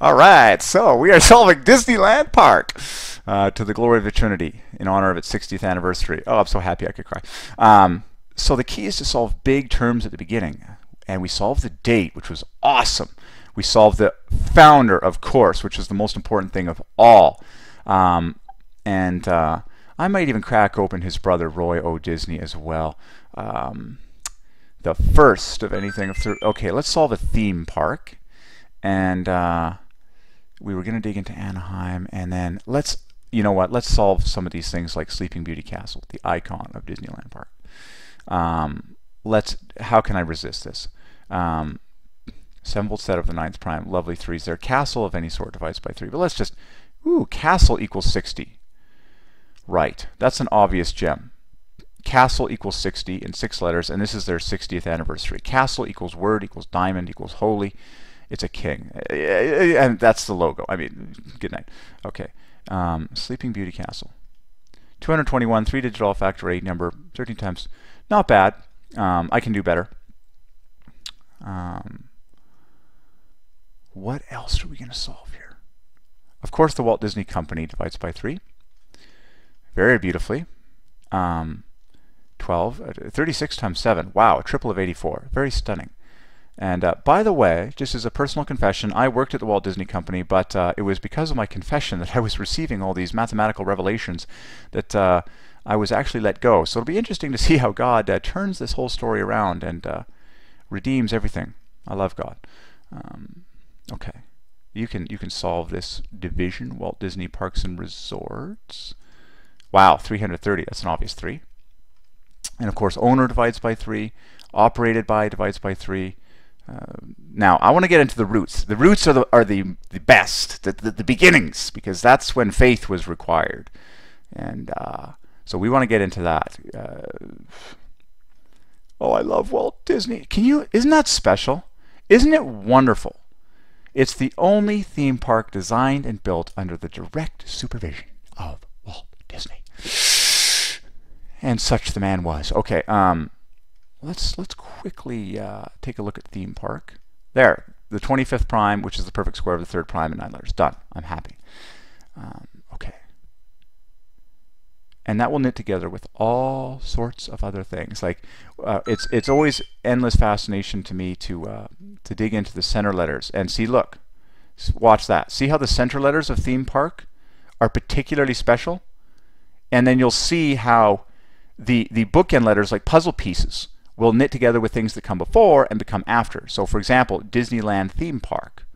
All right, so we are solving Disneyland Park uh, to the glory of the Trinity in honor of its 60th anniversary. Oh, I'm so happy I could cry. Um, so the key is to solve big terms at the beginning. And we solved the date, which was awesome. We solved the founder, of course, which is the most important thing of all. Um, and uh, I might even crack open his brother, Roy O. Disney, as well. Um, the first of anything. Okay, let's solve a theme park. And uh, we were going to dig into Anaheim. And then let's, you know what, let's solve some of these things like Sleeping Beauty Castle, the icon of Disneyland Park. Um, let's, how can I resist this? Um, 7 volt set of the ninth prime, lovely threes there. Castle of any sort divides by 3. But let's just, ooh, castle equals 60. Right, that's an obvious gem. Castle equals 60 in six letters, and this is their 60th anniversary. Castle equals word equals diamond equals holy. It's a king. And that's the logo. I mean, good night. Okay. Um, Sleeping Beauty Castle. 221, three-digit all factor 8 number, 13 times. Not bad. Um, I can do better. Um, what else are we going to solve here? Of course, the Walt Disney Company divides by 3. Very beautifully. Um, 12, uh, 36 times 7. Wow, a triple of 84. Very stunning. And uh, by the way, just as a personal confession, I worked at the Walt Disney Company, but uh, it was because of my confession that I was receiving all these mathematical revelations that uh, I was actually let go. So it'll be interesting to see how God uh, turns this whole story around and uh, redeems everything. I love God. Um, okay, you can you can solve this division. Walt Disney Parks and Resorts. Wow, 330. That's an obvious three. And of course, owner divides by 3, operated by divides by 3. Uh, now, I want to get into the roots. The roots are the, are the, the best, the, the, the beginnings, because that's when faith was required. And uh, so we want to get into that. Uh, oh, I love Walt Disney. Can you, isn't that special? Isn't it wonderful? It's the only theme park designed and built under the direct supervision of Walt Disney and such the man was. Okay, um, let's let's quickly uh, take a look at theme park. There, the 25th prime, which is the perfect square of the third prime in nine letters. Done. I'm happy. Um, okay. And that will knit together with all sorts of other things. Like uh, it's it's always endless fascination to me to uh, to dig into the center letters and see. Look, watch that. See how the center letters of theme park are particularly special, and then you'll see how the, the bookend letters, like puzzle pieces, will knit together with things that come before and become after. So for example, Disneyland theme park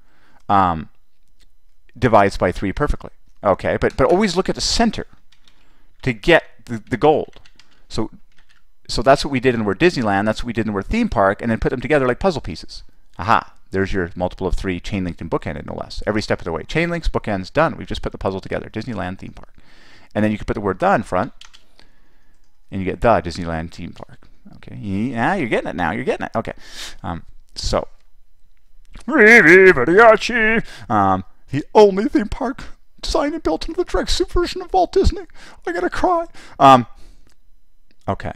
um, divides by 3 perfectly. Okay, but, but always look at the center to get the, the gold. So, so that's what we did in the word Disneyland, that's what we did in the word theme park, and then put them together like puzzle pieces. Aha, there's your multiple of 3 chain linked and bookended no less. Every step of the way. Chain links, bookends, done. We've just put the puzzle together. Disneyland theme park. And then you can put the word the in front, and you get the Disneyland theme park. Okay, yeah, you're getting it now. You're getting it. Okay, um, so Mariachi, um, the only theme park designed and built into the direct supervision of Walt Disney. I gotta cry. Um, okay,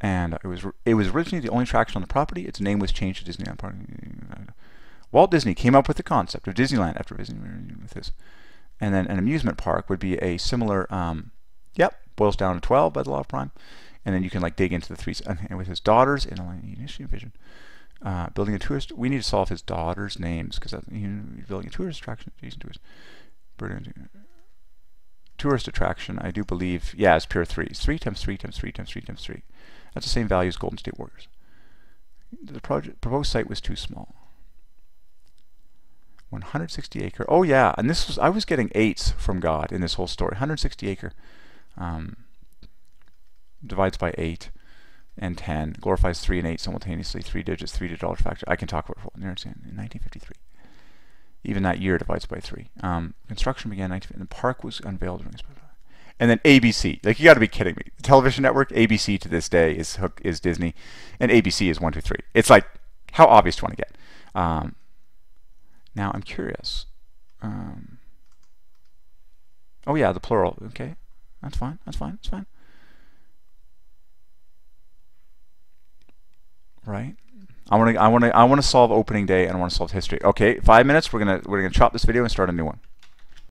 and it was it was originally the only attraction on the property. Its name was changed to Disneyland Park. Walt Disney came up with the concept of Disneyland after visiting with his, and then an amusement park would be a similar. Um, yep, boils down to 12 by the law of prime. And then you can like dig into the three. And with his daughters in initiative vision, uh, building a tourist. We need to solve his daughters' names because building a tourist attraction adjacent to tourist attraction. I do believe, yeah, it's pure threes. Three times three times three times three times three. That's the same value as Golden State Warriors. The project proposed site was too small. 160 acre. Oh yeah, and this was I was getting eights from God in this whole story. 160 acre um, divides by 8 and 10, glorifies 3 and 8 simultaneously, 3 digits, 3 digit dollar factor. I can talk about in 1953. Even that year divides by 3. Um, construction began in 1950, and the park was unveiled during and then ABC. Like you got to be kidding me. The television network ABC to this day is Hook is Disney, and ABC is one two three. It's like how obvious do you want to get? Um, now I'm curious. Um, oh yeah, the plural. Okay, that's fine. That's fine. That's fine. Right? I want to I want to I want to solve opening day and I want to solve history. Okay, five minutes. We're gonna we're gonna chop this video and start a new one.